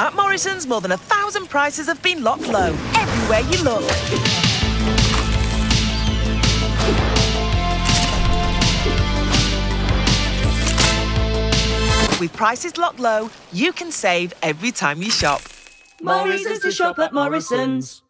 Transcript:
At Morrisons, more than a thousand prices have been locked low, everywhere you look. With prices locked low, you can save every time you shop. Morrisons reasons to shop at Morrisons.